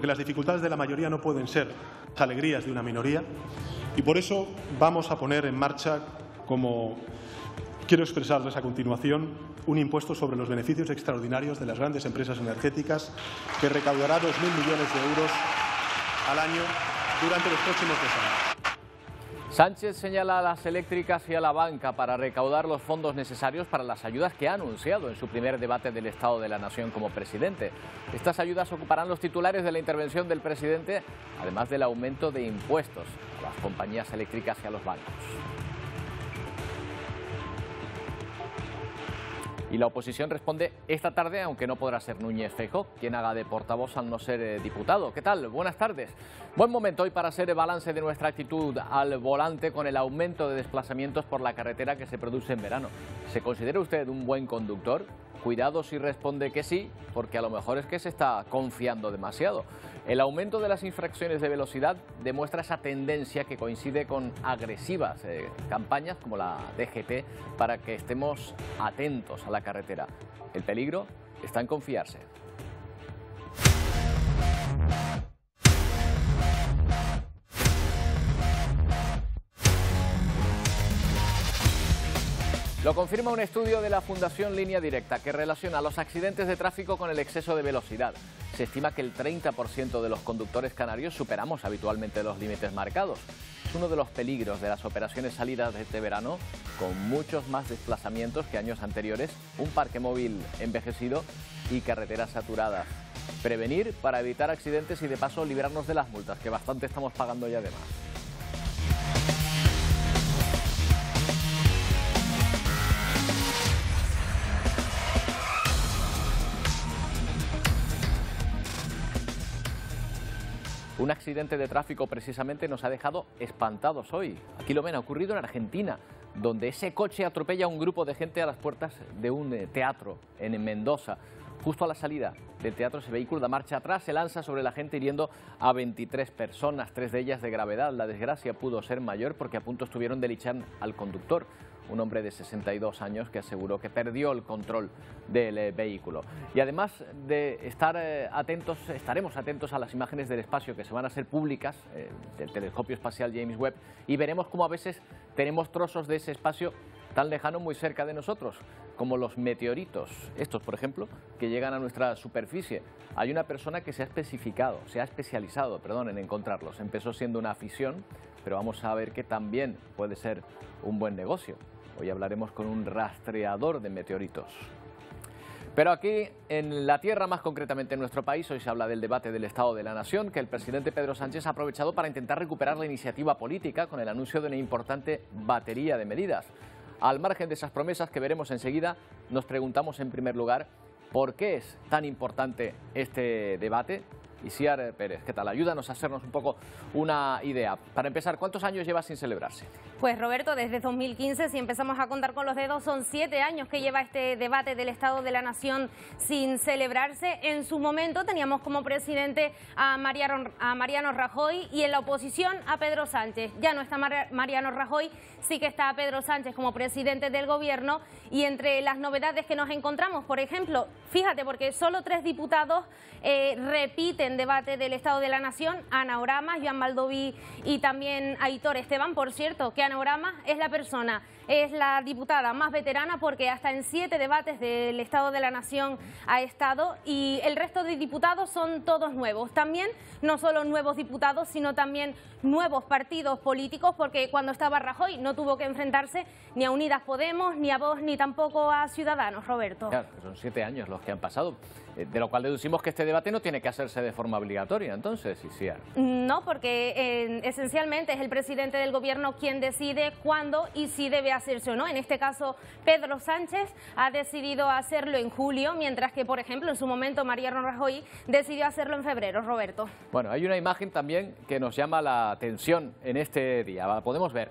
porque las dificultades de la mayoría no pueden ser alegrías de una minoría y por eso vamos a poner en marcha, como quiero expresarles a continuación, un impuesto sobre los beneficios extraordinarios de las grandes empresas energéticas que recaudará 2.000 millones de euros al año durante los próximos dos años. Sánchez señala a las eléctricas y a la banca para recaudar los fondos necesarios para las ayudas que ha anunciado en su primer debate del Estado de la Nación como presidente. Estas ayudas ocuparán los titulares de la intervención del presidente, además del aumento de impuestos a las compañías eléctricas y a los bancos. Y la oposición responde esta tarde, aunque no podrá ser Núñez Feijóo quien haga de portavoz al no ser eh, diputado. ¿Qué tal? Buenas tardes. Buen momento hoy para hacer el balance de nuestra actitud al volante con el aumento de desplazamientos por la carretera que se produce en verano. ¿Se considera usted un buen conductor? Cuidado si responde que sí, porque a lo mejor es que se está confiando demasiado. El aumento de las infracciones de velocidad demuestra esa tendencia que coincide con agresivas eh, campañas como la DGT para que estemos atentos a la carretera. El peligro está en confiarse. Lo confirma un estudio de la Fundación Línea Directa que relaciona los accidentes de tráfico con el exceso de velocidad. Se estima que el 30% de los conductores canarios superamos habitualmente los límites marcados. Es uno de los peligros de las operaciones salidas de este verano, con muchos más desplazamientos que años anteriores, un parque móvil envejecido y carreteras saturadas. Prevenir para evitar accidentes y de paso librarnos de las multas, que bastante estamos pagando ya además. Un accidente de tráfico precisamente nos ha dejado espantados hoy. Aquí lo ven, ha ocurrido en Argentina, donde ese coche atropella a un grupo de gente a las puertas de un eh, teatro en Mendoza. Justo a la salida del teatro, ese vehículo da marcha atrás, se lanza sobre la gente hiriendo a 23 personas, tres de ellas de gravedad. La desgracia pudo ser mayor porque a punto estuvieron de lichar al conductor un hombre de 62 años que aseguró que perdió el control del eh, vehículo. Y además de estar eh, atentos, estaremos atentos a las imágenes del espacio que se van a hacer públicas eh, del telescopio espacial James Webb y veremos cómo a veces tenemos trozos de ese espacio tan lejano muy cerca de nosotros, como los meteoritos, estos por ejemplo, que llegan a nuestra superficie. Hay una persona que se ha especificado, se ha especializado, perdón, en encontrarlos. Empezó siendo una afición, pero vamos a ver que también puede ser un buen negocio. Hoy hablaremos con un rastreador de meteoritos. Pero aquí, en la Tierra, más concretamente en nuestro país, hoy se habla del debate del Estado de la Nación, que el presidente Pedro Sánchez ha aprovechado para intentar recuperar la iniciativa política con el anuncio de una importante batería de medidas. Al margen de esas promesas que veremos enseguida, nos preguntamos en primer lugar por qué es tan importante este debate Isiar Pérez, ¿qué tal? Ayúdanos a hacernos un poco una idea. Para empezar, ¿cuántos años lleva sin celebrarse? Pues Roberto, desde 2015, si empezamos a contar con los dedos, son siete años que lleva este debate del Estado de la Nación sin celebrarse. En su momento teníamos como presidente a Mariano, a Mariano Rajoy y en la oposición a Pedro Sánchez. Ya no está Mariano Rajoy, sí que está Pedro Sánchez como presidente del gobierno y entre las novedades que nos encontramos, por ejemplo, fíjate, porque solo tres diputados eh, repiten debate del Estado de la Nación, Ana Orama, Joan Maldoví y también Aitor Esteban, por cierto, que Ana es la persona, es la diputada más veterana porque hasta en siete debates del Estado de la Nación ha estado y el resto de diputados son todos nuevos. También no solo nuevos diputados, sino también nuevos partidos políticos porque cuando estaba Rajoy no tuvo que enfrentarse ni a Unidas Podemos, ni a Vox, ni tampoco a Ciudadanos, Roberto. Claro, son siete años los que han pasado. Eh, de lo cual deducimos que este debate no tiene que hacerse de forma obligatoria, entonces, Isiar. No, porque eh, esencialmente es el presidente del gobierno quien decide cuándo y si debe hacerse o no. En este caso, Pedro Sánchez ha decidido hacerlo en julio, mientras que, por ejemplo, en su momento Mariano Rajoy decidió hacerlo en febrero, Roberto. Bueno, hay una imagen también que nos llama la atención en este día. Podemos ver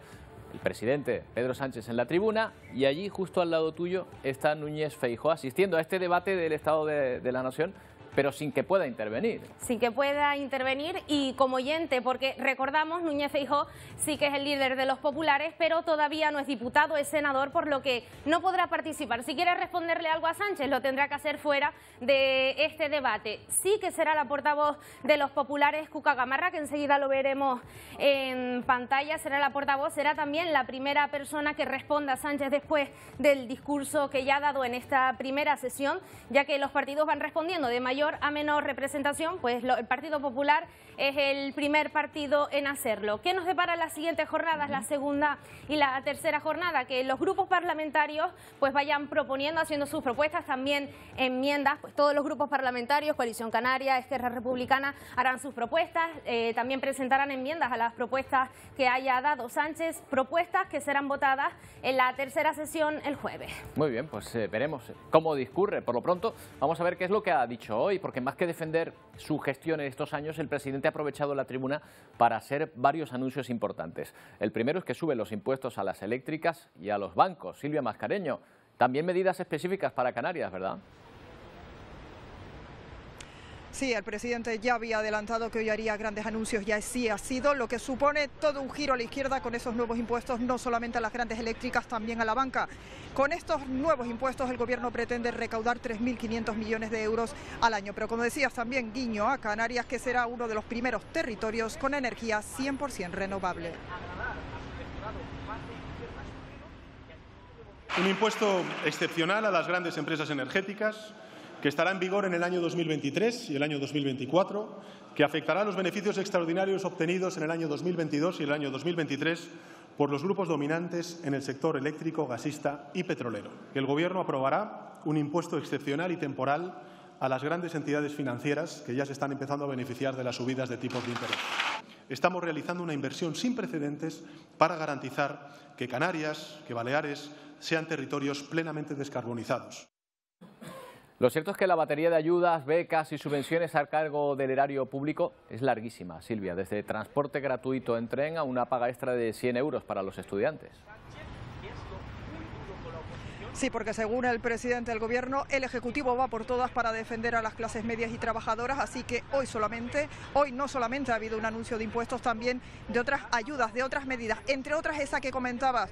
el presidente Pedro Sánchez en la tribuna y allí justo al lado tuyo está Núñez Feijóo asistiendo a este debate del Estado de, la Nación, pero sin que pueda intervenir. Sin que pueda intervenir y como oyente, porque recordamos, Núñez Feijó sí que es el líder de los populares, pero todavía no es diputado, es senador, por lo que no podrá participar. Si quiere responderle algo a Sánchez, lo tendrá que hacer fuera de este debate. Sí que será la portavoz de los populares, Cuca Gamarra, que enseguida lo veremos en pantalla, será la portavoz, será también la primera persona que responda a Sánchez después del discurso que ya ha dado en esta primera sesión, ya que los partidos van respondiendo de mayor a menor representación, pues el Partido Popular es el primer partido en hacerlo. ¿Qué nos depara las siguientes jornadas, la segunda y la tercera jornada? Que los grupos parlamentarios pues vayan proponiendo, haciendo sus propuestas, también enmiendas, pues todos los grupos parlamentarios, Coalición Canaria, Esquerra Republicana, harán sus propuestas, eh, también presentarán enmiendas a las propuestas que haya dado Sánchez, propuestas que serán votadas en la tercera sesión el jueves. Muy bien, pues eh, veremos cómo discurre. Por lo pronto, vamos a ver qué es lo que ha dicho hoy, porque más que defender su gestión en estos años, el presidente ha aprovechado la tribuna para hacer varios anuncios importantes. El primero es que sube los impuestos a las eléctricas y a los bancos. Silvia Mascareño, también medidas específicas para Canarias, ¿verdad? Sí, el presidente ya había adelantado que hoy haría grandes anuncios y así ha sido, lo que supone todo un giro a la izquierda con esos nuevos impuestos, no solamente a las grandes eléctricas, también a la banca. Con estos nuevos impuestos el gobierno pretende recaudar 3.500 millones de euros al año, pero como decías también guiño a Canarias, que será uno de los primeros territorios con energía 100% renovable. Un impuesto excepcional a las grandes empresas energéticas que estará en vigor en el año 2023 y el año 2024, que afectará a los beneficios extraordinarios obtenidos en el año 2022 y el año 2023 por los grupos dominantes en el sector eléctrico, gasista y petrolero. El Gobierno aprobará un impuesto excepcional y temporal a las grandes entidades financieras que ya se están empezando a beneficiar de las subidas de tipos de interés. Estamos realizando una inversión sin precedentes para garantizar que Canarias, que Baleares, sean territorios plenamente descarbonizados. Lo cierto es que la batería de ayudas, becas y subvenciones a cargo del erario público es larguísima, Silvia, desde transporte gratuito en tren a una paga extra de 100 euros para los estudiantes. Sí, porque según el presidente del gobierno, el Ejecutivo va por todas para defender a las clases medias y trabajadoras, así que hoy solamente, hoy no solamente ha habido un anuncio de impuestos, también de otras ayudas, de otras medidas, entre otras esa que comentabas,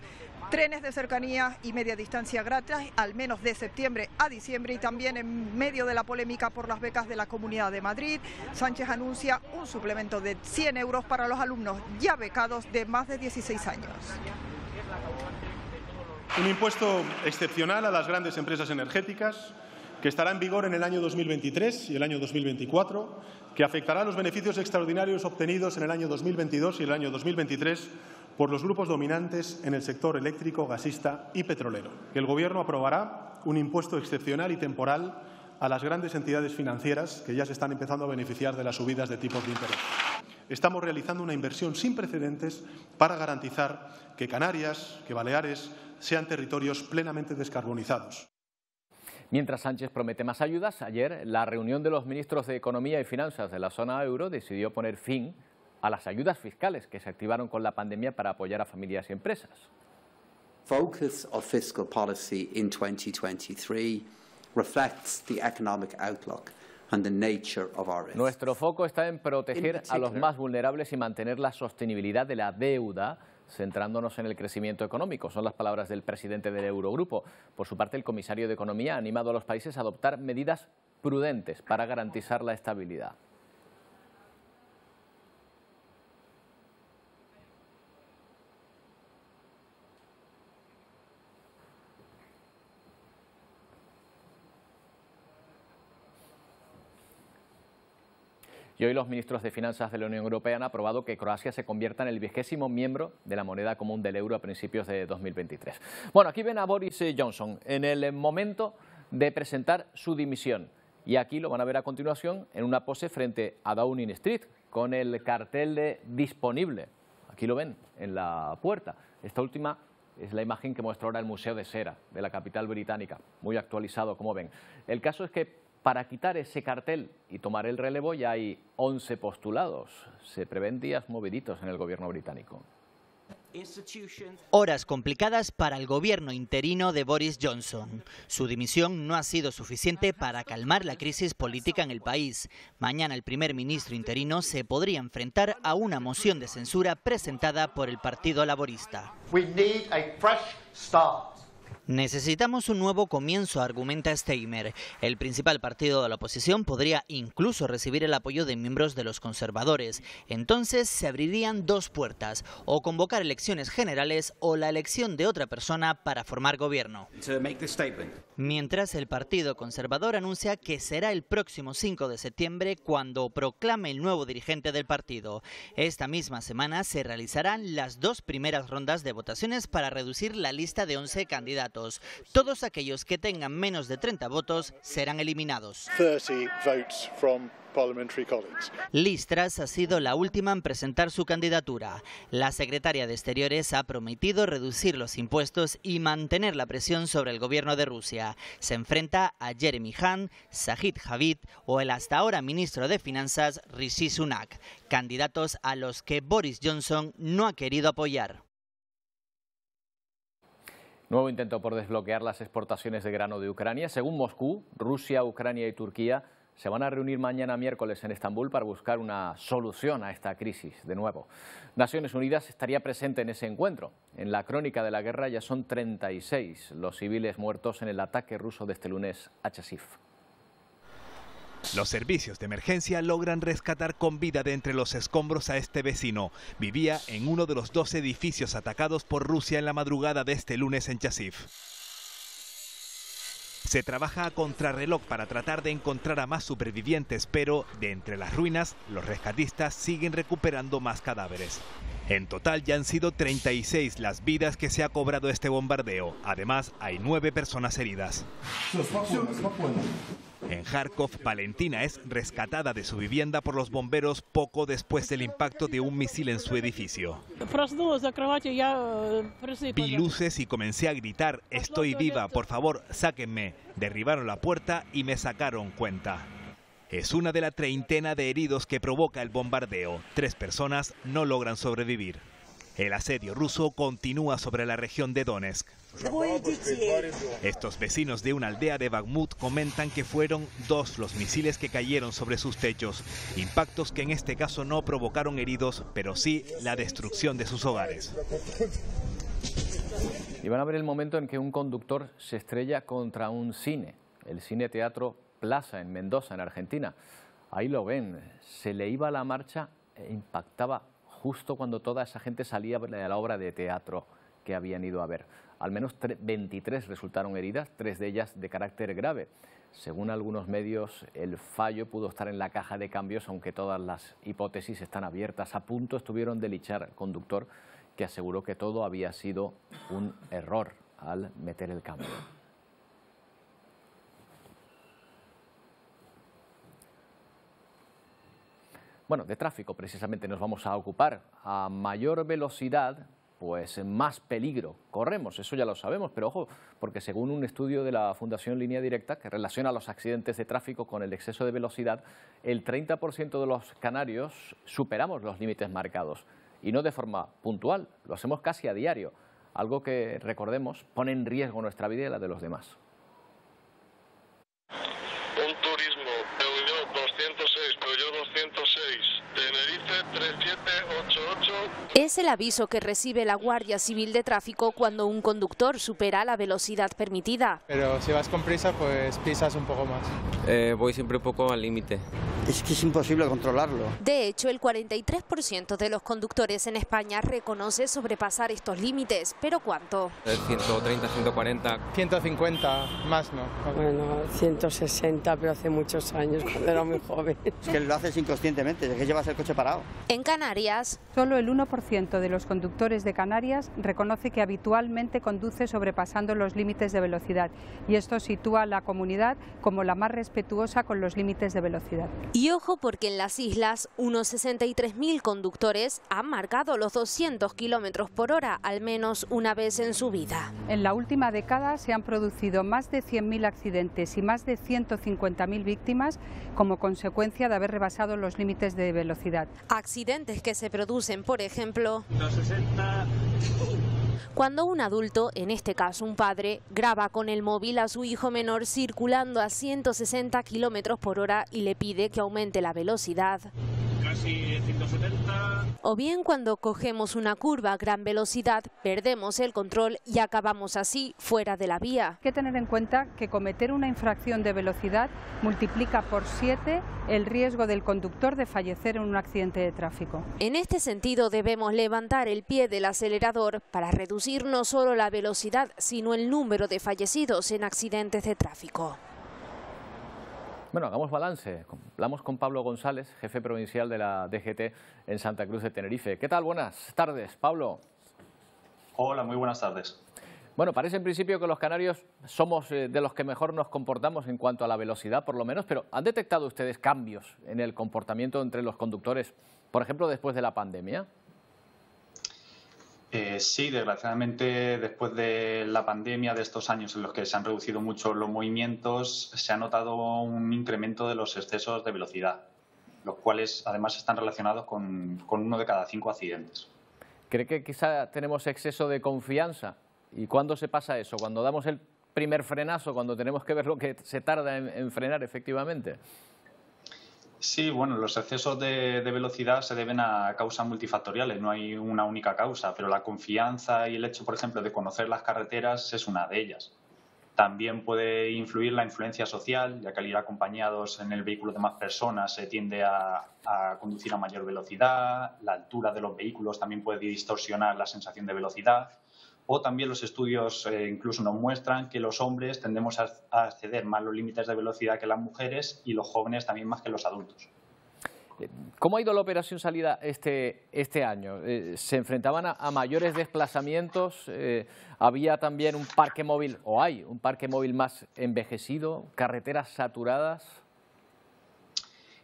trenes de cercanía y media distancia gratis, al menos de septiembre a diciembre y también en medio de la polémica por las becas de la Comunidad de Madrid, Sánchez anuncia un suplemento de 100 euros para los alumnos ya becados de más de 16 años. Un impuesto excepcional a las grandes empresas energéticas que estará en vigor en el año 2023 y el año 2024, que afectará a los beneficios extraordinarios obtenidos en el año 2022 y el año 2023 por los grupos dominantes en el sector eléctrico, gasista y petrolero. El Gobierno aprobará un impuesto excepcional y temporal a las grandes entidades financieras que ya se están empezando a beneficiar de las subidas de tipos de interés. Estamos realizando una inversión sin precedentes para garantizar que Canarias, que Baleares, sean territorios plenamente descarbonizados. Mientras Sánchez promete más ayudas, ayer la reunión de los ministros de Economía y Finanzas de la zona euro decidió poner fin a las ayudas fiscales que se activaron con la pandemia para apoyar a familias y empresas. Focus of fiscal policy in 2023 reflects the economic outlook and the nature of our Nuestro foco está en proteger a los más vulnerables y mantener la sostenibilidad de la deuda centrándonos en el crecimiento económico. Son las palabras del presidente del Eurogrupo. Por su parte, el comisario de Economía ha animado a los países a adoptar medidas prudentes para garantizar la estabilidad. Y hoy los ministros de Finanzas de la Unión Europea han aprobado que Croacia se convierta en el vigésimo miembro de la moneda común del euro a principios de 2023. Bueno, aquí ven a Boris Johnson en el momento de presentar su dimisión. Y aquí lo van a ver a continuación en una pose frente a Downing Street con el cartel de disponible. Aquí lo ven en la puerta. Esta última es la imagen que muestra ahora el Museo de Cera de la capital británica, muy actualizado como ven. El caso es que para quitar ese cartel y tomar el relevo ya hay 11 postulados. Se prevén días moviditos en el gobierno británico. Horas complicadas para el gobierno interino de Boris Johnson. Su dimisión no ha sido suficiente para calmar la crisis política en el país. Mañana el primer ministro interino se podría enfrentar a una moción de censura presentada por el Partido Laborista. Necesitamos un nuevo comienzo, argumenta Steimer. El principal partido de la oposición podría incluso recibir el apoyo de miembros de los conservadores. Entonces se abrirían dos puertas, o convocar elecciones generales o la elección de otra persona para formar gobierno. Mientras el Partido Conservador anuncia que será el próximo 5 de septiembre cuando proclame el nuevo dirigente del partido. Esta misma semana se realizarán las dos primeras rondas de votaciones para reducir la lista de 11 candidatos. Todos aquellos que tengan menos de 30 votos serán eliminados. Liz Truss ha sido la última en presentar su candidatura. La secretaria de Exteriores ha prometido reducir los impuestos y mantener la presión sobre el gobierno de Rusia. Se enfrenta a Jeremy Hunt, Sajid Javid o el hasta ahora ministro de Finanzas Rishi Sunak, candidatos a los que Boris Johnson no ha querido apoyar. Nuevo intento por desbloquear las exportaciones de grano de Ucrania. Según Moscú, Rusia, Ucrania y Turquía se van a reunir mañana miércoles en Estambul para buscar una solución a esta crisis. De nuevo, Naciones Unidas estaría presente en ese encuentro. En la crónica de la guerra ya son 36 los civiles muertos en el ataque ruso de este lunes a Chasiv. Los servicios de emergencia logran rescatar con vida de entre los escombros a este vecino. Vivía en uno de los dos edificios atacados por Rusia en la madrugada de este lunes en Chasiv. Se trabaja a contrarreloj para tratar de encontrar a más supervivientes, pero de entre las ruinas, los rescatistas siguen recuperando más cadáveres. En total ya han sido 36 las vidas que se ha cobrado este bombardeo. Además, hay nueve personas heridas. En Kharkov, Valentina es rescatada de su vivienda por los bomberos poco después del impacto de un misil en su edificio. Vi luces y comencé a gritar, estoy viva, por favor, sáquenme. Derribaron la puerta y me sacaron cuenta. Es una de la treintena de heridos que provoca el bombardeo. Tres personas no logran sobrevivir. El asedio ruso continúa sobre la región de Donetsk. Estos vecinos de una aldea de Bakhmut comentan que fueron dos los misiles que cayeron sobre sus techos, impactos que en este caso no provocaron heridos, pero sí la destrucción de sus hogares. Y van a ver el momento en que un conductor se estrella contra un cine, el Cine Teatro Plaza en Mendoza, en Argentina. Ahí lo ven, se le iba la marcha e impactaba justo cuando toda esa gente salía de la obra de teatro que habían ido a ver. Al menos 23 resultaron heridas, tres de ellas de carácter grave. Según algunos medios, el fallo pudo estar en la caja de cambios, aunque todas las hipótesis están abiertas. A punto estuvieron de lichar al conductor, que aseguró que todo había sido un error al meter el cambio. Bueno, de tráfico precisamente nos vamos a ocupar. A mayor velocidad, pues más peligro corremos, eso ya lo sabemos, pero ojo, porque según un estudio de la Fundación Línea Directa que relaciona los accidentes de tráfico con el exceso de velocidad, el 30% de los canarios superamos los límites marcados y no de forma puntual, lo hacemos casi a diario, algo que, recordemos, pone en riesgo nuestra vida y la de los demás. Es el aviso que recibe la Guardia Civil de Tráfico cuando un conductor supera la velocidad permitida. Pero si vas con prisa, pues pisas un poco más. Eh, voy siempre un poco al límite. Es que es imposible controlarlo. De hecho, el 43% de los conductores en España reconoce sobrepasar estos límites. ¿Pero cuánto? 130, 140. 150, más no. Bueno, 160, pero hace muchos años, cuando era muy joven. Es que lo haces inconscientemente, es que llevas el coche parado. En Canarias, Solo el 1% de los conductores de Canarias reconoce que habitualmente conduce sobrepasando los límites de velocidad y esto sitúa a la comunidad como la más respetuosa con los límites de velocidad. Y ojo porque en las islas unos 63.000 conductores han marcado los 200 kilómetros por hora al menos una vez en su vida. En la última década se han producido más de 100.000 accidentes y más de 150.000 víctimas como consecuencia de haber rebasado los límites de velocidad. Accidentes que se producen, por ejemplo, cuando un adulto, en este caso un padre, graba con el móvil a su hijo menor circulando a 160 kilómetros por hora y le pide que aumente la velocidad. Casi 170. O bien cuando cogemos una curva a gran velocidad, perdemos el control y acabamos así fuera de la vía. Hay que tener en cuenta que cometer una infracción de velocidad multiplica por 7 el riesgo del conductor de fallecer en un accidente de tráfico. En este sentido debemos levantar el pie del acelerador para reducir no solo la velocidad, sino el número de fallecidos en accidentes de tráfico. Bueno, hagamos balance. Hablamos con Pablo González, jefe provincial de la DGT en Santa Cruz de Tenerife. ¿Qué tal? Buenas tardes, Pablo. Hola, muy buenas tardes. Bueno, parece en principio que los canarios somos eh, de los que mejor nos comportamos en cuanto a la velocidad, por lo menos, pero ¿han detectado ustedes cambios en el comportamiento entre los conductores, por ejemplo, después de la pandemia? Eh, sí, desgraciadamente después de la pandemia, de estos años en los que se han reducido mucho los movimientos, se ha notado un incremento de los excesos de velocidad, los cuales además están relacionados con, uno de cada cinco accidentes. ¿Cree que quizá tenemos exceso de confianza? ¿Y cuándo se pasa eso? ¿Cuando damos el primer frenazo, cuando tenemos que ver lo que se tarda en frenar efectivamente? Sí, bueno, los excesos de, velocidad se deben a causas multifactoriales, no hay una única causa, pero la confianza y el hecho, por ejemplo, de conocer las carreteras es una de ellas. También puede influir la influencia social, ya que al ir acompañados en el vehículo de más personas se tiende a, a conducir a mayor velocidad, la altura de los vehículos también puede distorsionar la sensación de velocidad o también los estudios eh, incluso nos muestran que los hombres tendemos a, a exceder más los límites de velocidad que las mujeres y los jóvenes también más que los adultos. ¿Cómo ha ido la operación salida este, este año? Eh, ¿Se enfrentaban a, a mayores desplazamientos? Eh, ¿Había también un parque móvil, o hay un parque móvil más envejecido? ¿Carreteras saturadas?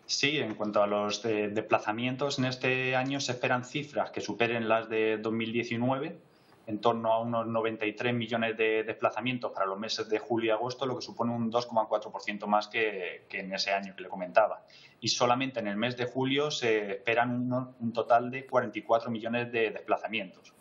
Sí, en cuanto a los de, desplazamientos, en este año se esperan cifras que superen las de 2019 en torno a unos 93 millones de desplazamientos para los meses de julio y agosto, lo que supone un 2,4% más que, que, en ese año que le comentaba. Y solamente en el mes de julio se esperan un, total de 44 millones de desplazamientos.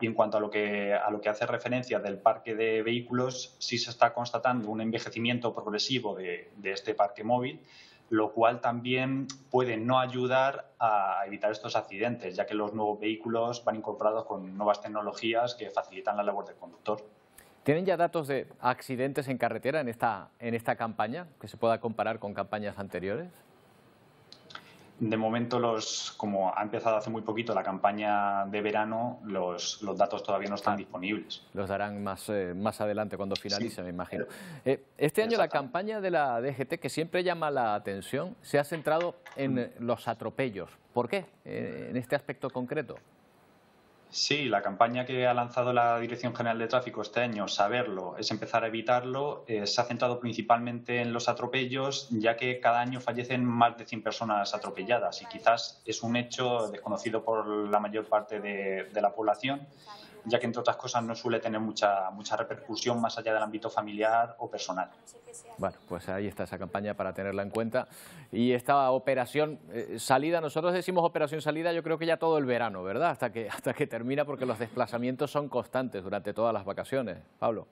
Y en cuanto a lo, que, a lo que hace referencia del parque de vehículos, sí se está constatando un envejecimiento progresivo de, de este parque móvil, lo cual también puede no ayudar a evitar estos accidentes, ya que los nuevos vehículos van incorporados con nuevas tecnologías que facilitan la labor del conductor. ¿Tienen ya datos de accidentes en carretera en esta, en esta campaña, que se pueda comparar con campañas anteriores? De momento, los, como ha empezado hace muy poquito la campaña de verano, los, los datos todavía no están ah, disponibles. Los darán más, eh, más adelante cuando finalice, sí. me imagino. Eh, este año la campaña de la DGT, que siempre llama la atención, se ha centrado en los atropellos. ¿Por qué eh, en este aspecto concreto? Sí, la campaña que ha lanzado la Dirección General de Tráfico este año, Saberlo, es empezar a evitarlo. Eh, se ha centrado principalmente en los atropellos, ya que cada año fallecen más de 100 personas atropelladas y quizás es un hecho desconocido por la mayor parte de, de la población, ya que entre otras cosas no suele tener mucha, mucha repercusión más allá del ámbito familiar o personal. Bueno, pues ahí está esa campaña para tenerla en cuenta. Y esta operación eh, salida, nosotros decimos operación salida, yo creo que ya todo el verano, ¿verdad? Hasta que, hasta que termina, porque los desplazamientos son constantes durante todas las vacaciones. Pablo.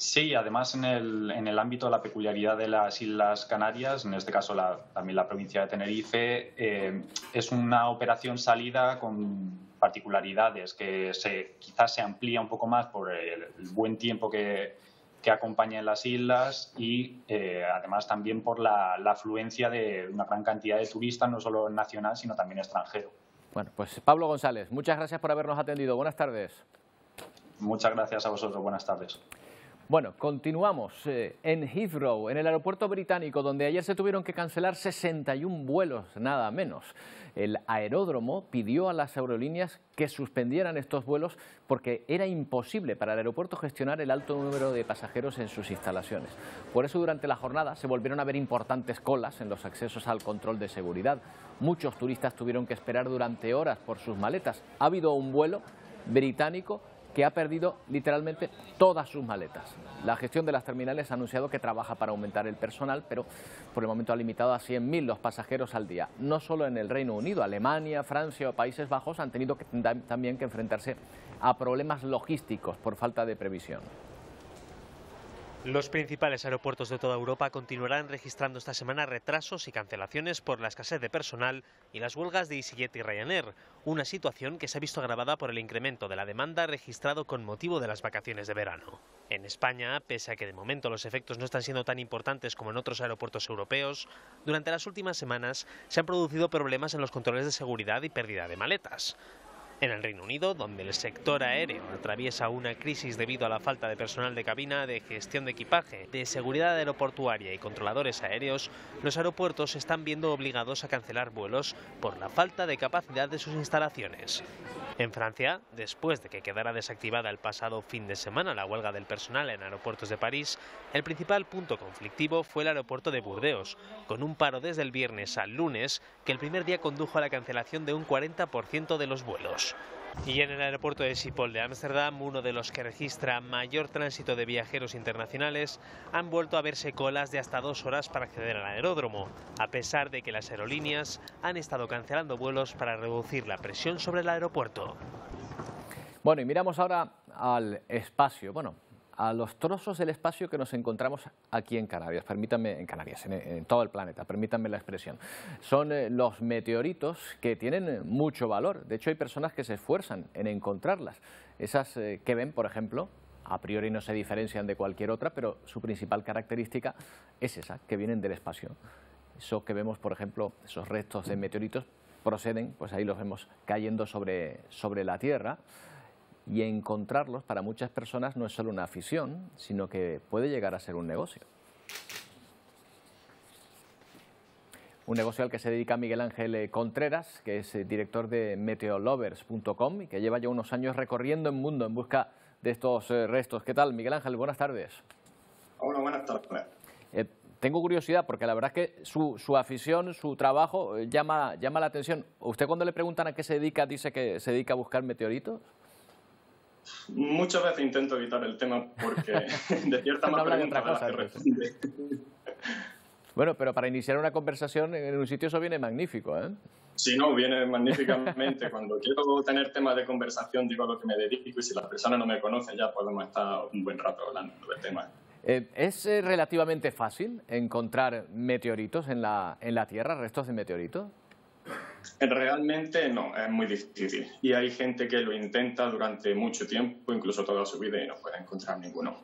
Sí, además en el, en el ámbito de la peculiaridad de las Islas Canarias, en este caso la, también la provincia de Tenerife, eh, es una operación salida con particularidades que se, quizás se amplía un poco más por el, el buen tiempo que, que, acompaña en las islas y eh, además también por la, la, afluencia de una gran cantidad de turistas, no solo nacional, sino también extranjero. Bueno, pues Pablo González, muchas gracias por habernos atendido. Buenas tardes. Muchas gracias a vosotros. Buenas tardes. Bueno, continuamos eh, en Heathrow, en el aeropuerto británico, donde ayer se tuvieron que cancelar 61 vuelos, nada menos. El aeródromo pidió a las aerolíneas que suspendieran estos vuelos porque era imposible para el aeropuerto gestionar el alto número de pasajeros en sus instalaciones. Por eso durante la jornada se volvieron a ver importantes colas en los accesos al control de seguridad. Muchos turistas tuvieron que esperar durante horas por sus maletas. Ha habido un vuelo británico que ha perdido literalmente todas sus maletas. La gestión de las terminales ha anunciado que trabaja para aumentar el personal, pero por el momento ha limitado a 100.000 los pasajeros al día. No solo en el Reino Unido, Alemania, Francia o Países Bajos han tenido que, también que enfrentarse a problemas logísticos por falta de previsión. Los principales aeropuertos de toda Europa continuarán registrando esta semana retrasos y cancelaciones por la escasez de personal y las huelgas de EasyJet y Ryanair, una situación que se ha visto agravada por el incremento de la demanda registrado con motivo de las vacaciones de verano. En España, pese a que de momento los efectos no están siendo tan importantes como en otros aeropuertos europeos, durante las últimas semanas se han producido problemas en los controles de seguridad y pérdida de maletas. En el Reino Unido, donde el sector aéreo atraviesa una crisis debido a la falta de personal de cabina, de gestión de equipaje, de seguridad aeroportuaria y controladores aéreos, los aeropuertos están viendo obligados a cancelar vuelos por la falta de capacidad de sus instalaciones. En Francia, después de que quedara desactivada el pasado fin de semana la huelga del personal en aeropuertos de París, el principal punto conflictivo fue el aeropuerto de Burdeos, con un paro desde el viernes al lunes que el primer día condujo a la cancelación de un 40% de los vuelos. Y en el aeropuerto de Schiphol de Ámsterdam, uno de los que registra mayor tránsito de viajeros internacionales, han vuelto a verse colas de hasta dos horas para acceder al aeródromo, a pesar de que las aerolíneas han estado cancelando vuelos para reducir la presión sobre el aeropuerto. Bueno, y miramos ahora al espacio. Bueno, a los trozos del espacio que nos encontramos aquí en Canarias, permítanme, en Canarias, en, todo el planeta, permítanme la expresión. Son eh, los meteoritos que tienen eh, mucho valor. De hecho, hay personas que se esfuerzan en encontrarlas. Esas eh, que ven, por ejemplo, a priori no se diferencian de cualquier otra, pero su principal característica es esa, que vienen del espacio. Eso que vemos, por ejemplo, esos restos de meteoritos proceden, pues ahí los vemos cayendo sobre, sobre la Tierra y encontrarlos para muchas personas no es solo una afición, sino que puede llegar a ser un negocio. Un negocio al que se dedica Miguel Ángel Contreras, que es eh, director de meteolovers.com y que lleva ya unos años recorriendo el mundo en busca de estos eh, restos. ¿Qué tal, Miguel Ángel? Buenas tardes. Hola, buenas tardes. Eh, tengo curiosidad porque la verdad es que su, su afición, su trabajo llama, llama la atención. ¿Usted cuando le preguntan a qué se dedica dice que se dedica a buscar meteoritos? Muchas veces intento evitar el tema porque de cierta manera Bueno, pero para iniciar una conversación en un sitio eso viene magnífico, ¿eh? Sí, no, viene magníficamente. Cuando quiero tener temas de conversación digo a lo que me dedico y si la persona no me conoce ya podemos estar un buen rato hablando de temas. Eh, ¿Es eh, relativamente fácil encontrar meteoritos en la, en la Tierra, restos de meteoritos? Realmente no, es muy difícil. Y hay gente que lo intenta durante mucho tiempo, incluso toda su vida, y no puede encontrar ninguno.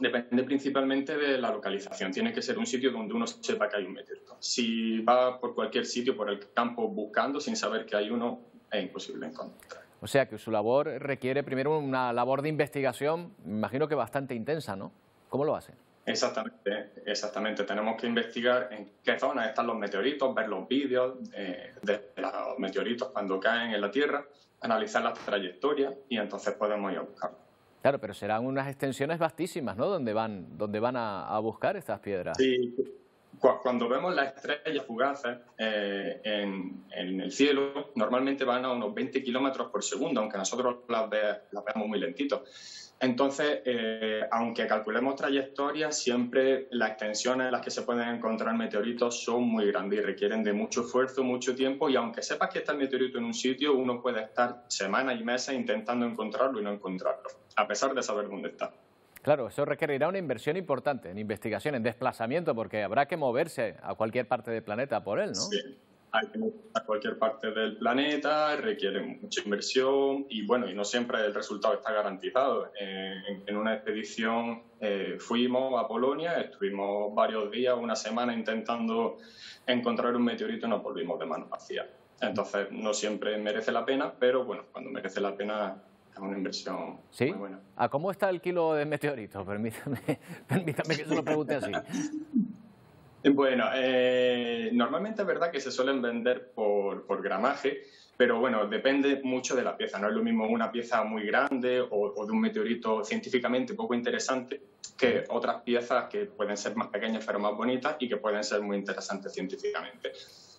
Depende principalmente de la localización. Tiene que ser un sitio donde uno sepa que hay un meteorito. Si va por cualquier sitio, por el campo, buscando sin saber que hay uno, es imposible encontrar. O sea que su labor requiere primero una labor de investigación, me imagino que bastante intensa, ¿no? ¿Cómo lo hace? Exactamente, exactamente. Tenemos que investigar en qué zonas están los meteoritos, ver los vídeos eh, de los meteoritos cuando caen en la Tierra, analizar las trayectorias y entonces podemos ir a buscarlos. Claro, pero serán unas extensiones vastísimas, ¿no? Donde van, donde van a, buscar estas piedras. Sí, cuando vemos las estrellas fugaces eh, en, el cielo, normalmente van a unos 20 kilómetros por segundo, aunque nosotros las, las veamos muy lentitos. Entonces, eh, aunque calculemos trayectorias, siempre las extensiones en las que se pueden encontrar meteoritos son muy grandes y requieren de mucho esfuerzo, mucho tiempo. Y aunque sepas que está el meteorito en un sitio, uno puede estar semanas y meses intentando encontrarlo y no encontrarlo, a pesar de saber dónde está. Claro, eso requerirá una inversión importante en investigación, en desplazamiento, porque habrá que moverse a cualquier parte del planeta por él, ¿no? Sí hay que a cualquier parte del planeta, requiere mucha inversión y bueno, y no siempre el resultado está garantizado. en, una expedición eh, fuimos a Polonia, estuvimos varios días, una semana intentando encontrar un meteorito y nos volvimos de mano vacía. Entonces no siempre merece la pena, pero bueno, cuando merece la pena es una inversión ¿Sí? muy buena. ¿A cómo está el kilo de meteoritos? Permítame, permítame que se lo pregunte así. Bueno, eh, normalmente es verdad que se suelen vender por, por gramaje, pero bueno, depende mucho de la pieza. No es lo mismo una pieza muy grande o, o de un meteorito científicamente poco interesante que otras piezas que pueden ser más pequeñas pero más bonitas y que pueden ser muy interesantes científicamente.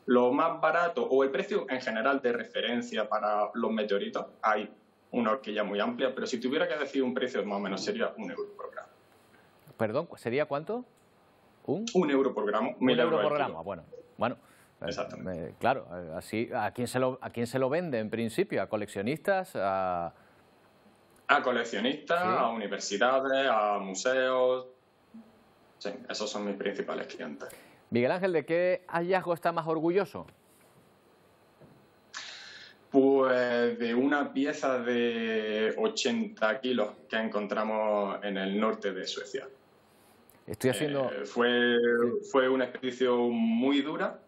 Lo más barato o el precio en general de referencia para los meteoritos, hay una horquilla muy amplia, pero si tuviera que decir un precio más o menos sería un euro por gramo. Perdón, ¿sería cuánto? ¿Un? Un euro por gramo, Un euro por gramo, kilo. bueno. Bueno, eh, eh, claro, eh, así, ¿a quién, se lo, ¿a quién se lo vende en principio? ¿A coleccionistas? ¿A, A coleccionistas, Sí. a universidades, a museos. Sí, esos son mis principales clientes. Miguel Ángel, ¿de qué hallazgo está más orgulloso? Pues de una pieza de 80 kilos que encontramos en el norte de Suecia. Estoy haciendo... Eh, fue, fue una expedición muy dura.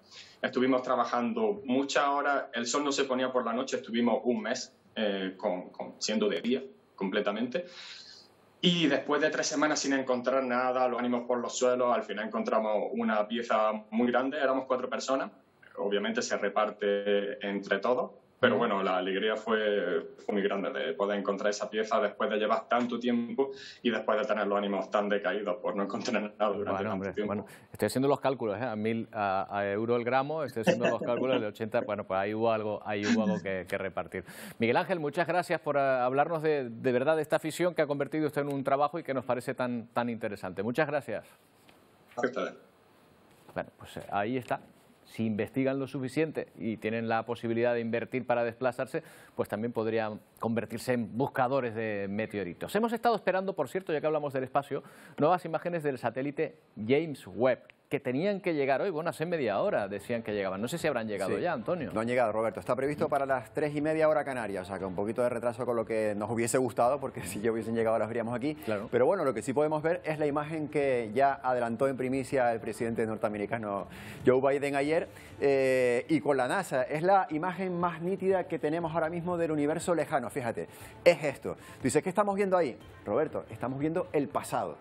Estuvimos trabajando muchas horas. El sol no se ponía por la noche. Estuvimos un mes eh, con- con- siendo de día completamente. Y después de tres semanas sin encontrar nada, los ánimos por los suelos, al final encontramos una pieza muy grande. Éramos cuatro personas. Obviamente se reparte entre todos. Pero bueno, la alegría fue, fue muy grande de poder encontrar esa pieza después de llevar tanto tiempo y después de tener los ánimos tan decaídos por no encontrar nada durante Bueno, tanto hombre, tiempo. bueno, estoy haciendo los cálculos, ¿eh? a mil a, a euro el gramo, estoy haciendo los cálculos de 80, bueno, pues ahí hubo algo, ahí hubo algo que, que repartir. Miguel Ángel, muchas gracias por eh, hablarnos de, de verdad de esta afición que ha convertido usted en un trabajo y que nos parece tan, tan interesante. Muchas gracias. Bueno, pues eh, ahí está. Si investigan lo suficiente y tienen la posibilidad de invertir para desplazarse, pues también podrían convertirse en buscadores de meteoritos. Hemos estado esperando, por cierto, ya que hablamos del espacio, nuevas imágenes del satélite James Webb, que tenían que llegar hoy. Bueno, hace media hora decían que llegaban. No sé si habrán llegado Sí. ya, Antonio. No han llegado, Roberto. Está previsto para las tres y media hora canaria, o sea que un poquito de retraso con lo que nos hubiese gustado, porque si ya hubiesen llegado las veríamos aquí. Pero bueno, lo que sí podemos ver es la imagen que ya adelantó en primicia el presidente norteamericano Joe Biden ayer eh, y con la NASA. Es la imagen más nítida que tenemos ahora mismo del universo lejano. Fíjate, es esto. Dices, ¿qué estamos viendo ahí? Roberto, estamos viendo el pasado.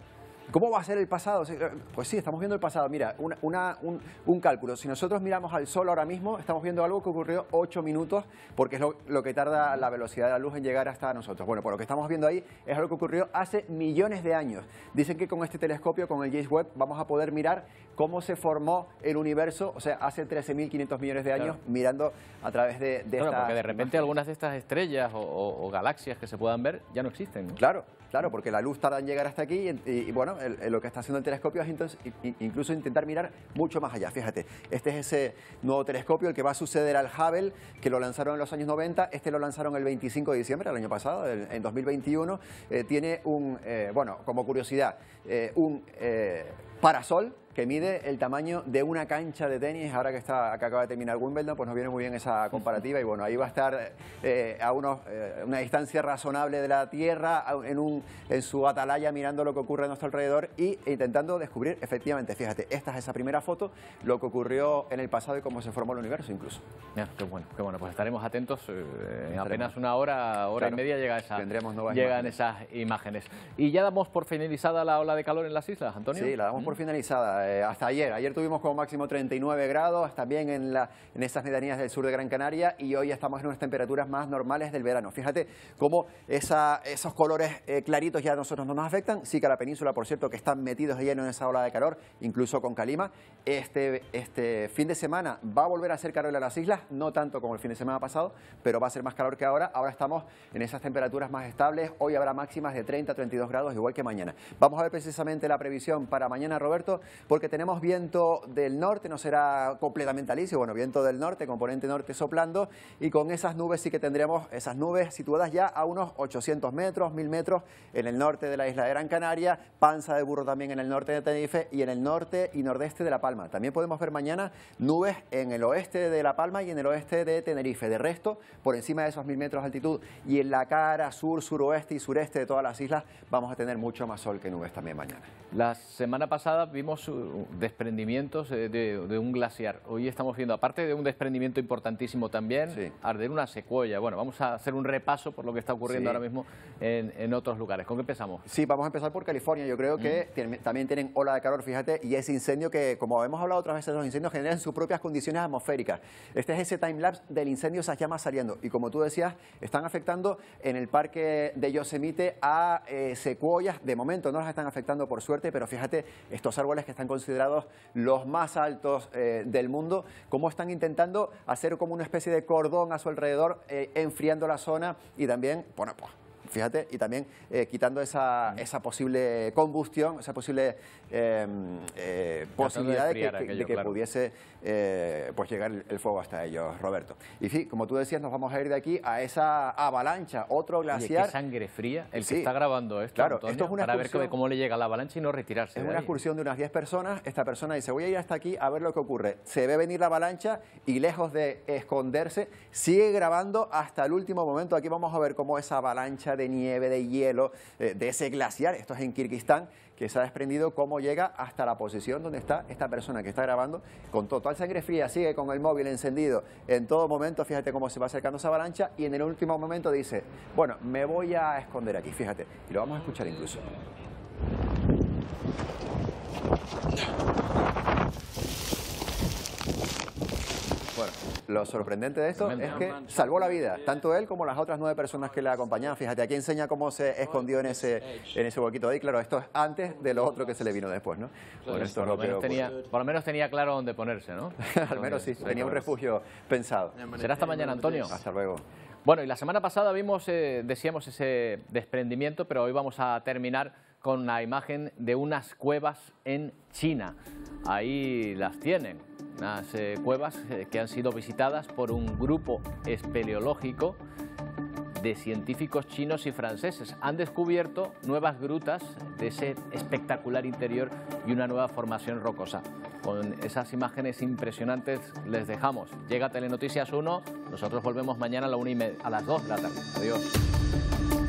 ¿Cómo va a ser el pasado? Eh, Pues sí, estamos viendo el pasado. Mira, una- una- un, un cálculo. Si nosotros miramos al Sol ahora mismo, estamos viendo algo que ocurrió 8 minutos, porque es lo, lo que tarda la velocidad de la luz en llegar hasta nosotros. Bueno, pues lo que estamos viendo ahí es algo que ocurrió hace millones de años. Dicen que con este telescopio, con el James Webb, vamos a poder mirar cómo se formó el universo, o sea, hace 13.500 millones de años, Claro. mirando a través de, de Claro, estas porque de repente algunas de estas estrellas o, o- o galaxias que se puedan ver ya no existen. ¿no? Claro, claro, porque la luz tarda en llegar hasta aquí y, bueno, lo que está haciendo el telescopio es entonces, incluso intentar mirar mucho más allá. Fíjate, este es ese nuevo telescopio, el que va a suceder al Hubble, que lo lanzaron en los años 90, este lo lanzaron el 25 de diciembre del año pasado, en 2021. Eh, tiene un, eh, bueno, como curiosidad, eh, un parasol que mide el tamaño de una cancha de tenis. Ahora que, está, que acaba de terminar Wimbledon, pues nos viene muy bien esa comparativa. Y bueno, ahí va a estar eh, a unos, eh, una distancia razonable de la Tierra, en, un, en su atalaya, mirando lo que ocurre a nuestro alrededor y intentando descubrir, efectivamente, fíjate, esta es esa primera foto, lo que ocurrió en el pasado y cómo se formó el universo incluso. Ya, qué bueno, qué bueno. Pues estaremos atentos. eh, en apenas una hora, hora Claro. y media llega esa, llegan imágenes. esas imágenes. Y ya damos por finalizada la ola de calor en las islas, Antonio. Sí, la damos por finalizada. Eh, hasta ayer. Ayer tuvimos como máximo 39 grados, también en, la, en esas medianías del sur de Gran Canaria, y hoy estamos en unas temperaturas más normales del verano. Fíjate cómo esos colores eh, claritos ya a nosotros no nos afectan. Sí que a la península, por cierto, que están metidos de lleno en esa ola de calor, incluso con Calima. Este, este fin de semana va a volver a ser calor en las islas, no tanto como el fin de semana pasado, pero va a ser más calor que ahora. Ahora estamos en esas temperaturas más estables. Hoy habrá máximas de 30 a 32 grados, igual que mañana. Vamos a ver precisamente la previsión para mañana, Roberto, porque tenemos viento del norte, no será completamente alisio, bueno, viento del norte, componente norte soplando, y con esas nubes sí que tendremos esas nubes situadas ya a unos 800 metros, 1000 metros en el norte de la isla de Gran Canaria, panza de burro también en el norte de Tenerife y en el norte y nordeste de La Palma. También podemos ver mañana nubes en el oeste de La Palma y en el oeste de Tenerife. De resto, por encima de esos 1000 metros de altitud y en la cara sur, suroeste y sureste de todas las islas, vamos a tener mucho más sol que nubes también mañana. La semana pasada vimos desprendimientos eh, de, de un glaciar. Hoy estamos viendo, aparte de un desprendimiento importantísimo también, arder una secuoya. Bueno, vamos a hacer un repaso por lo que está ocurriendo Sí. ahora mismo en, en otros lugares. ¿Con qué empezamos? Sí, vamos a empezar por California. Yo creo que tiene- también tienen ola de calor, fíjate, y ese incendio que, como hemos hablado otras veces, los incendios generan sus propias condiciones atmosféricas. Este es ese timelapse del incendio, esas llamas saliendo. Y como tú decías, están afectando en el parque de Yosemite a eh, secuoyas. De momento no las están afectando por suerte, pero fíjate, estos árboles que están considerados los más altos eh, del mundo, cómo están intentando hacer como una especie de cordón a su alrededor, eh, enfriando la zona y también, bueno, pues Fíjate, y también eh, quitando esa, esa posible combustión, esa posible eh, eh, posibilidad de que, de claro. pudiese eh, pues llegar el, el fuego hasta ellos, Roberto. Y sí, como tú decías, nos vamos a ir de aquí a esa avalancha, otro Oye, glaciar. qué sangre fría el que está grabando esto, Claro, Antonio, esto es una para ver cómo le llega la avalancha y no retirarse Es de una ahí. excursión de unas 10 personas. Esta persona dice, voy a ir hasta aquí a ver lo que ocurre. Se ve venir la avalancha y lejos de esconderse, sigue grabando hasta el último momento. Aquí vamos a ver cómo esa avalancha de nieve, de hielo, eh, de ese glaciar, esto es en Kirguistán, que se ha desprendido, cómo llega hasta la posición donde está esta persona que está grabando con total sangre fría, sigue con el móvil encendido en todo momento, fíjate cómo se va acercando esa avalancha y en el último momento dice, bueno, me voy a esconder aquí, fíjate, y lo vamos a escuchar incluso. Bueno, lo sorprendente de esto es que salvó la vida, tanto él como las otras nueve personas que le acompañaban. Fíjate, aquí enseña cómo se escondió en ese, en ese huequito de ahí. Claro, esto es antes de lo otro que se le vino después, ¿no? Bueno, esto por, lo menos tenía, ocurre. por lo menos tenía claro dónde ponerse, ¿no? Al menos sí, tenía un refugio pensado. Será hasta mañana, Antonio. Hasta luego. Bueno, y la semana pasada vimos, eh, decíamos, ese desprendimiento, pero hoy vamos a terminar con una imagen de unas cuevas en China. Ahí las tienen, unas eh, cuevas eh, que han sido visitadas por un grupo espeleológico de científicos chinos y franceses. Han descubierto nuevas grutas de ese espectacular interior y una nueva formación rocosa. Con esas imágenes impresionantes les dejamos. Llega Telenoticias 1, nosotros volvemos mañana a, la una y a las 2 de la tarde. Adiós.